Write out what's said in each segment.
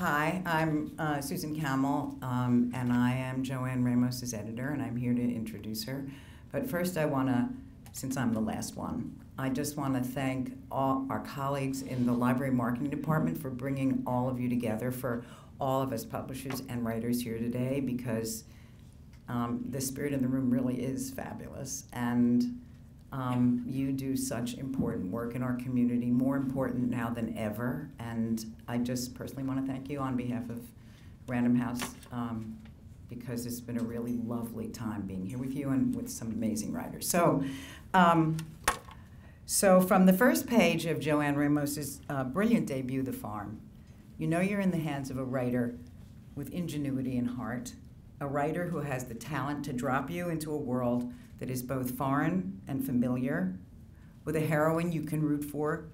Hi, I'm uh, Susan Kamil, um, and I am Joanne Ramos's editor, and I'm here to introduce her. But first, I want to, since I'm the last one, I just want to thank all our colleagues in the library marketing department for bringing all of you together, for all of us publishers and writers here today, because um, the spirit in the room really is fabulous. And um, you do such important work in our community, more important now than ever. And I just personally want to thank you on behalf of Random House um, because it's been a really lovely time being here with you and with some amazing writers. So, um, so from the first page of Joanne Ramos's uh, brilliant debut, The Farm, you know you're in the hands of a writer with ingenuity and heart, a writer who has the talent to drop you into a world that is both foreign and familiar, with a heroine you can root for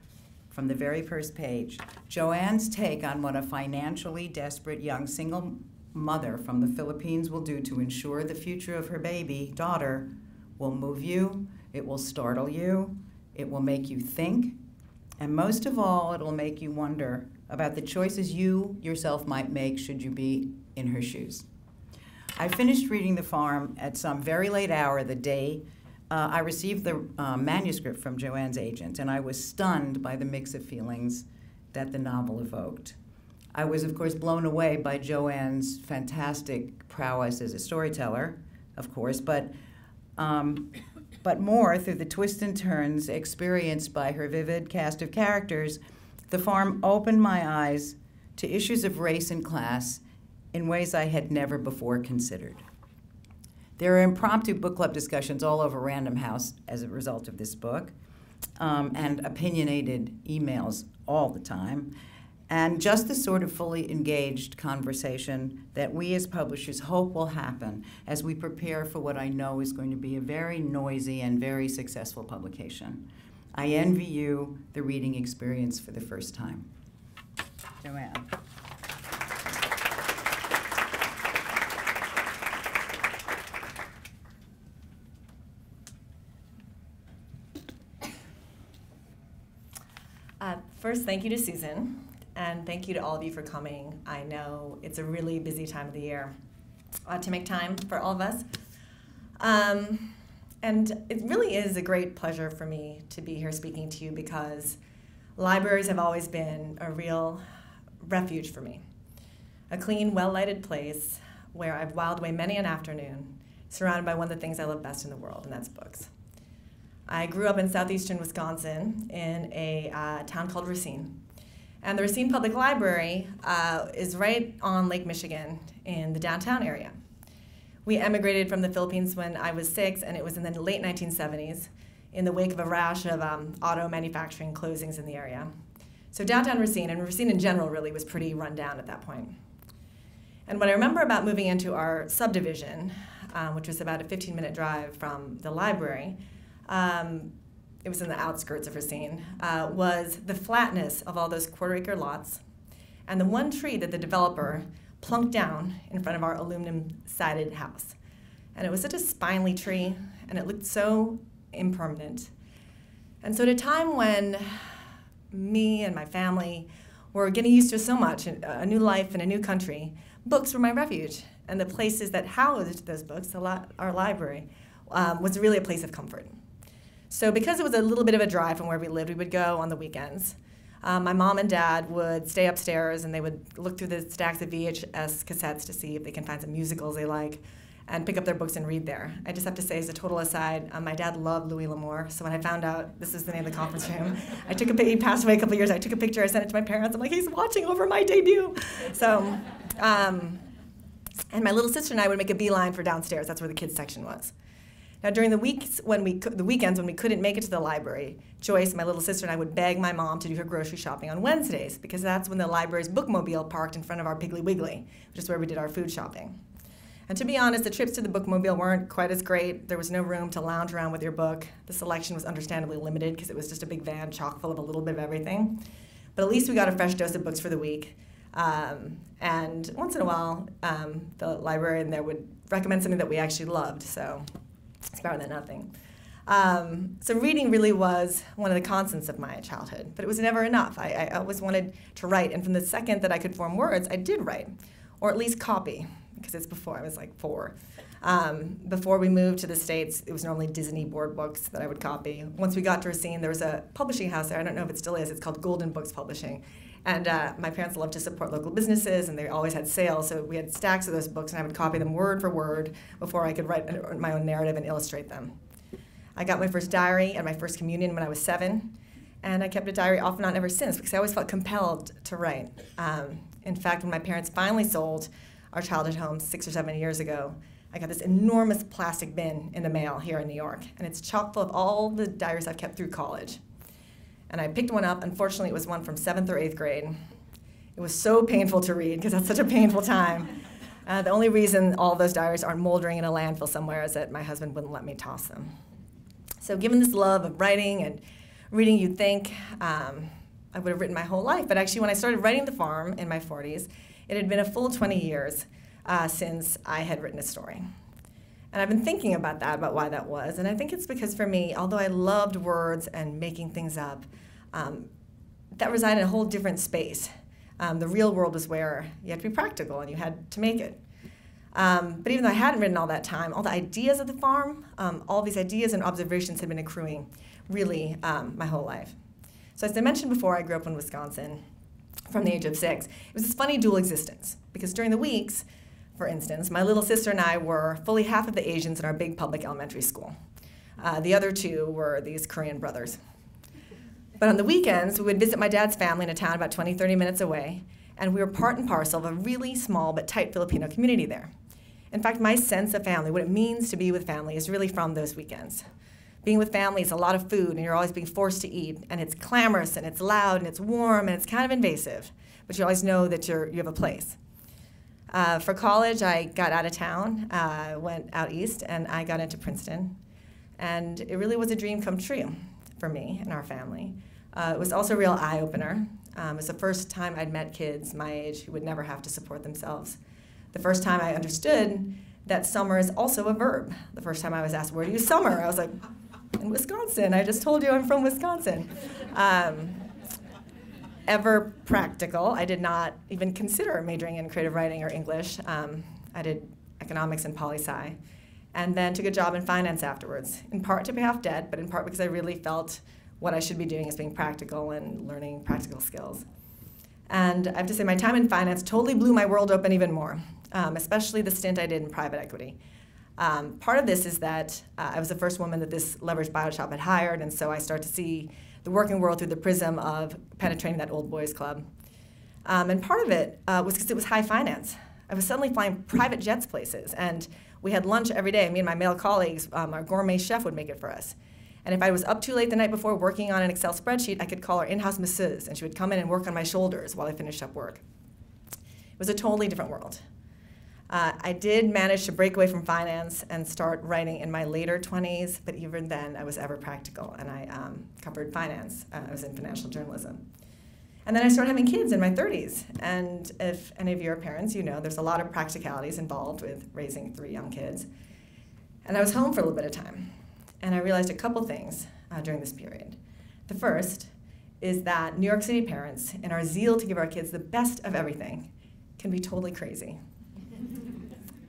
from the very first page. Joanne's take on what a financially desperate young single mother from the Philippines will do to ensure the future of her baby daughter will move you, it will startle you, it will make you think, and most of all, it will make you wonder about the choices you yourself might make should you be in her shoes. I finished reading The Farm at some very late hour the day uh, I received the uh, manuscript from Joanne's agent, and I was stunned by the mix of feelings that the novel evoked. I was, of course, blown away by Joanne's fantastic prowess as a storyteller, of course, but, um, but more through the twists and turns experienced by her vivid cast of characters. The farm opened my eyes to issues of race and class in ways I had never before considered. There are impromptu book club discussions all over Random House as a result of this book, um, and opinionated emails all the time, and just the sort of fully engaged conversation that we as publishers hope will happen as we prepare for what I know is going to be a very noisy and very successful publication. I envy you the reading experience for the first time. Joanne. First, thank you to Susan, and thank you to all of you for coming. I know it's a really busy time of the year uh, to make time for all of us. Um, and it really is a great pleasure for me to be here speaking to you because libraries have always been a real refuge for me. A clean, well lighted place where I've whiled away many an afternoon surrounded by one of the things I love best in the world, and that's books. I grew up in southeastern Wisconsin in a uh, town called Racine. And the Racine Public Library uh, is right on Lake Michigan in the downtown area. We emigrated from the Philippines when I was six, and it was in the late 1970s in the wake of a rash of um, auto manufacturing closings in the area. So downtown Racine, and Racine in general really was pretty run down at that point. And what I remember about moving into our subdivision, um, which was about a 15 minute drive from the library, um, it was in the outskirts of Racine, uh, was the flatness of all those quarter acre lots and the one tree that the developer plunked down in front of our aluminum sided house. And it was such a spindly tree and it looked so impermanent. And so at a time when me and my family were getting used to so much, a new life in a new country, books were my refuge. And the places that housed those books, our library, um, was really a place of comfort. So because it was a little bit of a drive from where we lived, we would go on the weekends. Um, my mom and dad would stay upstairs and they would look through the stacks of VHS cassettes to see if they can find some musicals they like and pick up their books and read there. I just have to say, as a total aside, um, my dad loved Louis L'Amour, so when I found out this is the name of the conference room, I took a he passed away a couple years. I took a picture, I sent it to my parents. I'm like, he's watching over my debut. So, um, and my little sister and I would make a beeline for downstairs. That's where the kids section was. Now, during the weeks when we the weekends when we couldn't make it to the library, Joyce, my little sister, and I would beg my mom to do her grocery shopping on Wednesdays because that's when the library's bookmobile parked in front of our Piggly Wiggly, which is where we did our food shopping. And to be honest, the trips to the bookmobile weren't quite as great. There was no room to lounge around with your book. The selection was understandably limited because it was just a big van chock full of a little bit of everything. But at least we got a fresh dose of books for the week. Um, and once in a while, um, the librarian there would recommend something that we actually loved. So it's better than nothing. Um, so reading really was one of the constants of my childhood, but it was never enough. I, I always wanted to write, and from the second that I could form words, I did write, or at least copy, because it's before I was like four. Um, before we moved to the States, it was normally Disney board books that I would copy. Once we got to Racine, there was a publishing house there. I don't know if it still is. It's called Golden Books Publishing. And uh, my parents loved to support local businesses, and they always had sales. So we had stacks of those books, and I would copy them word for word before I could write my own narrative and illustrate them. I got my first diary and my first communion when I was seven, and I kept a diary off and on ever since because I always felt compelled to write. Um, in fact, when my parents finally sold our childhood home six or seven years ago, I got this enormous plastic bin in the mail here in New York, and it's chock full of all the diaries I've kept through college. And I picked one up. Unfortunately, it was one from seventh or eighth grade. It was so painful to read because that's such a painful time. Uh, the only reason all those diaries aren't moldering in a landfill somewhere is that my husband wouldn't let me toss them. So, given this love of writing and reading, you'd think um, I would have written my whole life. But actually, when I started writing The Farm in my 40s, it had been a full 20 years uh, since I had written a story. And I've been thinking about that, about why that was. And I think it's because for me, although I loved words and making things up, um, that resided in a whole different space. Um, the real world was where you had to be practical and you had to make it. Um, but even though I hadn't written all that time, all the ideas of the farm, um, all these ideas and observations had been accruing really um, my whole life. So, as I mentioned before, I grew up in Wisconsin from the age of six. It was this funny dual existence because during the weeks, for instance, my little sister and I were fully half of the Asians in our big public elementary school. Uh, the other two were these Korean brothers. But on the weekends, we would visit my dad's family in a town about 20, 30 minutes away, and we were part and parcel of a really small but tight Filipino community there. In fact, my sense of family, what it means to be with family, is really from those weekends. Being with family is a lot of food, and you're always being forced to eat, and it's clamorous, and it's loud, and it's warm, and it's kind of invasive, but you always know that you're, you have a place. Uh, for college, I got out of town, uh, went out east, and I got into Princeton. And it really was a dream come true for me and our family. Uh, it was also a real eye opener. Um, it was the first time I'd met kids my age who would never have to support themselves. The first time I understood that summer is also a verb. The first time I was asked, Where do you summer? I was like, In Wisconsin. I just told you I'm from Wisconsin. Um, ever practical. I did not even consider majoring in creative writing or English. Um, I did economics and poli sci, and then took a job in finance afterwards, in part to pay off debt, but in part because I really felt what I should be doing is being practical and learning practical skills. And I have to say, my time in finance totally blew my world open even more, um, especially the stint I did in private equity. Um, part of this is that uh, I was the first woman that this leveraged buyout shop had hired, and so I start to see the working world through the prism of penetrating that old boys club. Um, and part of it uh, was because it was high finance. I was suddenly flying private jets places, and we had lunch every day. Me and my male colleagues, um, our gourmet chef would make it for us. And if I was up too late the night before working on an Excel spreadsheet, I could call our in-house masseuse, and she would come in and work on my shoulders while I finished up work. It was a totally different world. Uh, I did manage to break away from finance and start writing in my later 20s, but even then I was ever practical and I um, covered finance. Uh, I was in financial journalism. And then I started having kids in my 30s. And if any of you are parents, you know there's a lot of practicalities involved with raising three young kids. And I was home for a little bit of time. And I realized a couple things uh, during this period. The first is that New York City parents, in our zeal to give our kids the best of everything, can be totally crazy.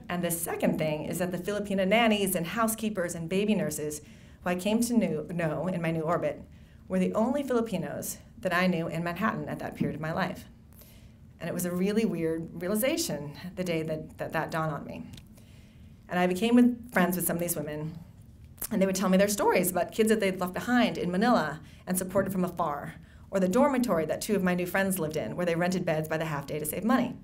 And the second thing is that the Filipino nannies and housekeepers and baby nurses who I came to know in my new orbit were the only Filipinos that I knew in Manhattan at that period of my life. And it was a really weird realization the day that that, that dawned on me. And I became with, friends with some of these women, and they would tell me their stories about kids that they'd left behind in Manila and supported from afar, or the dormitory that two of my new friends lived in, where they rented beds by the half day to save money.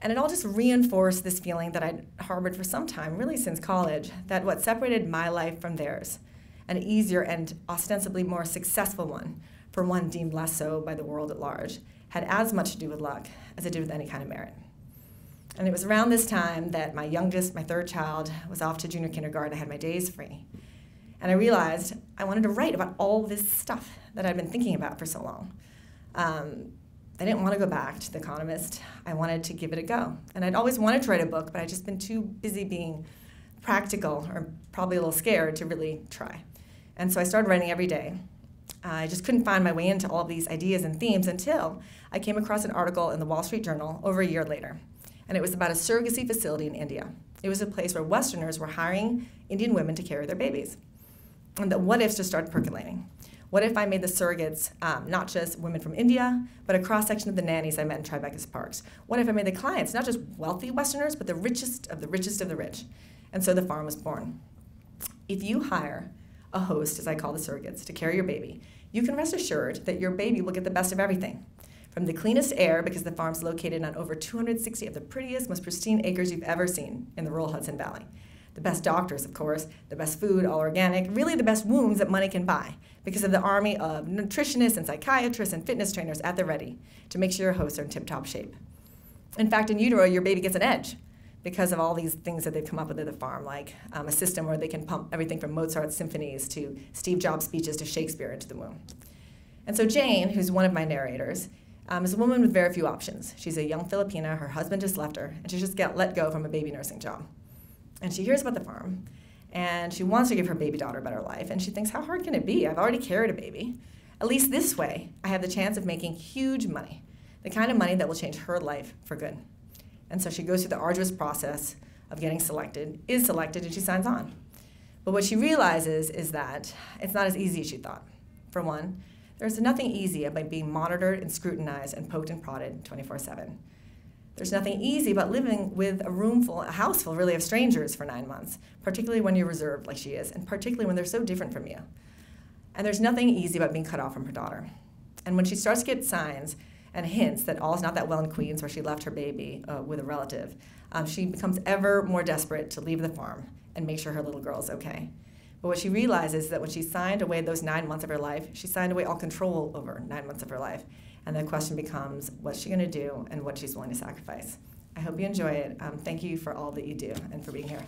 And it all just reinforced this feeling that I'd harbored for some time, really since college, that what separated my life from theirs, an easier and ostensibly more successful one, for one deemed less so by the world at large, had as much to do with luck as it did with any kind of merit. And it was around this time that my youngest, my third child, was off to junior kindergarten. I had my days free. And I realized I wanted to write about all this stuff that I'd been thinking about for so long. Um, I didn't want to go back to The Economist. I wanted to give it a go. And I'd always wanted to write a book, but I'd just been too busy being practical or probably a little scared to really try. And so I started writing every day. Uh, I just couldn't find my way into all of these ideas and themes until I came across an article in the Wall Street Journal over a year later. And it was about a surrogacy facility in India. It was a place where Westerners were hiring Indian women to carry their babies. And the what ifs just started percolating. What if I made the surrogates um, not just women from India, but a cross section of the nannies I met in Tribeca's parks? What if I made the clients not just wealthy Westerners, but the richest of the richest of the rich? And so the farm was born. If you hire a host, as I call the surrogates, to carry your baby, you can rest assured that your baby will get the best of everything. From the cleanest air, because the farm's located on over 260 of the prettiest, most pristine acres you've ever seen in the rural Hudson Valley. The best doctors, of course, the best food, all organic, really the best wombs that money can buy because of the army of nutritionists and psychiatrists and fitness trainers at the ready to make sure your hosts are in tip top shape. In fact, in utero, your baby gets an edge because of all these things that they've come up with at the farm, like um, a system where they can pump everything from Mozart's symphonies to Steve Jobs' speeches to Shakespeare into the womb. And so Jane, who's one of my narrators, um, is a woman with very few options. She's a young Filipina, her husband just left her, and she just got let go from a baby nursing job. And she hears about the farm, and she wants to give her baby daughter a better life, and she thinks, how hard can it be? I've already carried a baby. At least this way, I have the chance of making huge money, the kind of money that will change her life for good. And so she goes through the arduous process of getting selected, is selected, and she signs on. But what she realizes is that it's not as easy as she thought. For one, there's nothing easy about being monitored and scrutinized and poked and prodded 24 7. There's nothing easy about living with a room full, a house full really of strangers for nine months, particularly when you're reserved like she is, and particularly when they're so different from you. And there's nothing easy about being cut off from her daughter. And when she starts to get signs and hints that all's not that well in Queens, where she left her baby uh, with a relative, um, she becomes ever more desperate to leave the farm and make sure her little girl's okay. But what she realizes is that when she signed away those nine months of her life, she signed away all control over nine months of her life. And the question becomes, what's she going to do and what she's willing to sacrifice? I hope you enjoy it. Um, thank you for all that you do and for being here.